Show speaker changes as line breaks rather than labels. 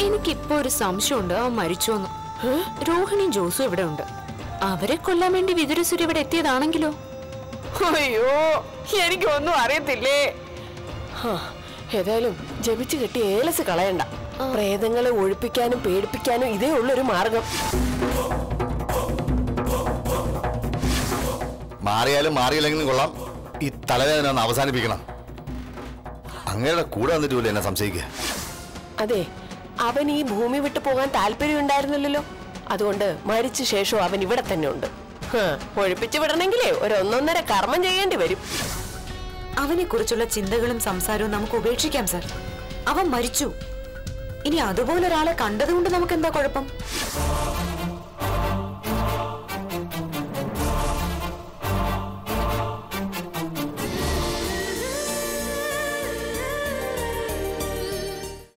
എനിക്കിപ്പോ ഒരു സംശയമുണ്ട്. അവൻ മരിച്ചോന്ന് രോഹിണിയും ജോസും ഇവിടെ ഉണ്ട്. അവരെ കൊല്ലാൻ വേണ്ടി വിതുരസുര ഇവിടെ എത്തിയതാണെങ്കിലോ?
അയ്യോ എനിക്കൊന്നും അറിയത്തില്ലേ? ഹാ, ഏതായാലും ജപിച്ചു കെട്ടി ഏലസ് കളയണ്ട. പ്രേതങ്ങളെ ഒഴിപ്പിക്കാനും പേടിപ്പിക്കാനും ഇതേ ഉള്ളൊരു മാർഗം.
മാറിയാലും മാറിയില്ലെങ്കിലും കൊള്ളാം. ഈ തലവേദന ഒന്ന് അവസാനിപ്പിക്കണം. അങ്ങയുടെ കൂടെ വന്നിട്ടില്ല എന്നെ സംശയിക്കുക.
അതെ അവൻ ഈ ഭൂമി വിട്ടു പോകാൻ താല്പര്യം ഉണ്ടായിരുന്നില്ലല്ലോ അതുകൊണ്ട് മരിച്ച ശേഷം അവൻ ഇവിടെ തന്നെ ഉണ്ട്. ഒഴിപ്പിച്ചു വിടണമെങ്കിലേ ഒരു ഒന്നൊന്നര കർമ്മം ചെയ്യേണ്ടി വരും.
അവനെ കുറിച്ചുള്ള ചിന്തകളും സംസാരവും നമുക്ക് ഉപേക്ഷിക്കാം സർ. അവൻ മരിച്ചു. ഇനി അതുപോലെ ഒരാളെ കണ്ടതുകൊണ്ട് നമുക്ക് എന്താ കുഴപ്പം?